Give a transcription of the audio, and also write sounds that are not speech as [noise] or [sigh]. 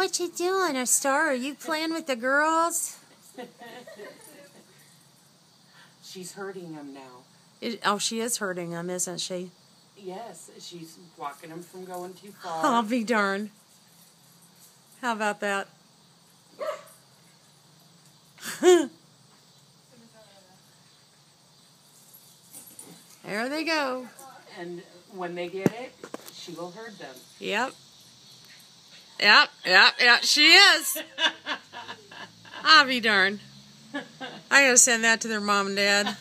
What you doing, a Starr? Are you playing with the girls? She's hurting him now. It, oh, she is hurting him, isn't she? Yes, she's blocking him from going too far. I'll be darned. How about that? [laughs] there they go. And when they get it, she will herd them. Yep. Yep, yep, yep, she is. [laughs] I'll be darned. I gotta send that to their mom and dad.